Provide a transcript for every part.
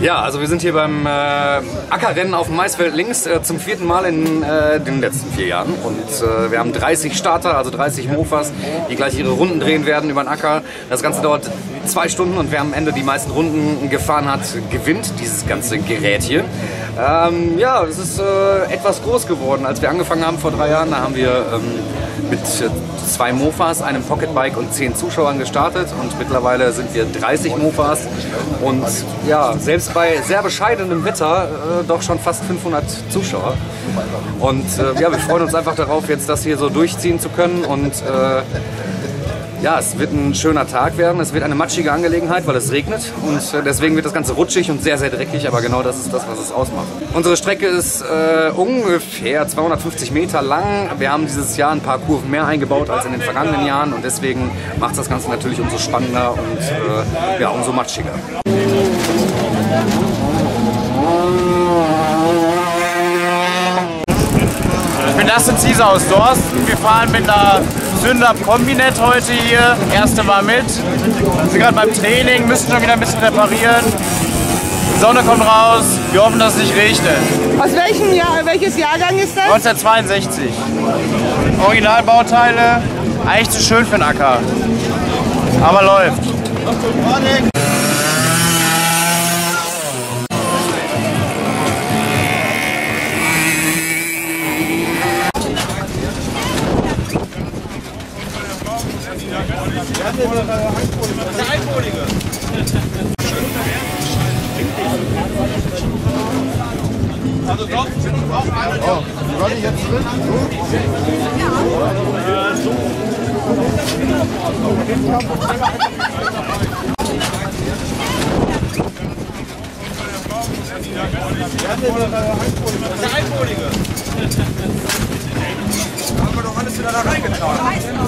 Ja, also wir sind hier beim äh, Ackerrennen auf dem Maisfeld links äh, zum vierten Mal in äh, den letzten vier Jahren. Und äh, wir haben 30 Starter, also 30 Mofas, die gleich ihre Runden drehen werden über den Acker. Das Ganze dauert zwei Stunden und wer am Ende die meisten Runden gefahren hat, gewinnt dieses ganze Gerät hier. Ähm, ja, es ist äh, etwas groß geworden. Als wir angefangen haben vor drei Jahren, da haben wir ähm, mit äh, zwei Mofas, einem Pocketbike und zehn Zuschauern gestartet. Und mittlerweile sind wir 30 Mofas. Und ja, selbst bei sehr bescheidenem Wetter äh, doch schon fast 500 Zuschauer. Und äh, ja, wir freuen uns einfach darauf, jetzt das hier so durchziehen zu können. Und äh, ja, es wird ein schöner Tag werden. Es wird eine matschige Angelegenheit, weil es regnet. Und äh, deswegen wird das Ganze rutschig und sehr, sehr dreckig. Aber genau das ist das, was es ausmacht. Unsere Strecke ist äh, ungefähr 250 Meter lang. Wir haben dieses Jahr ein paar Kurven mehr eingebaut als in den vergangenen Jahren. Und deswegen macht das Ganze natürlich umso spannender und äh, ja, umso matschiger. Ich bin Lasse Zieser aus Dorsten. Wir fahren mit einer Sünder Kombinet heute hier. Erste Mal mit. Sind gerade beim Training, müssen schon wieder ein bisschen reparieren. Die Sonne kommt raus. Wir hoffen, dass es nicht regnet. Aus welchem Jahr, welches Jahrgang ist das? 1962. Originalbauteile. Eigentlich zu schön für den Acker. Aber läuft. Der Einpolige. Also doch, auch alle. Oh, soll ich jetzt drin? Ja. So. Der Einpolige. Haben wir doch alles wieder da reingetragen.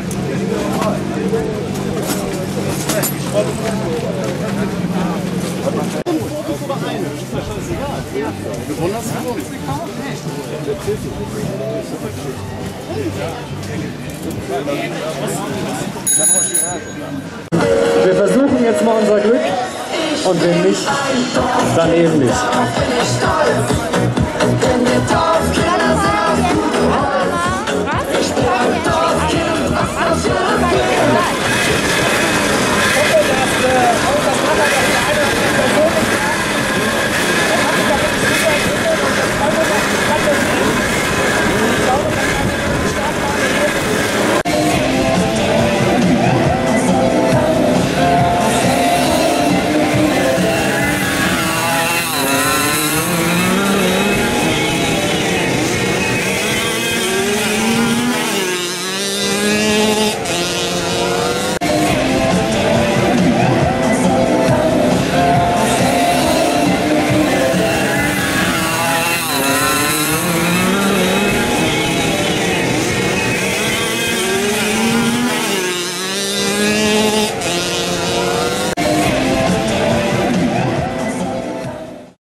Wir versuchen jetzt mal unser Glück und wenn nicht, dann eben nicht.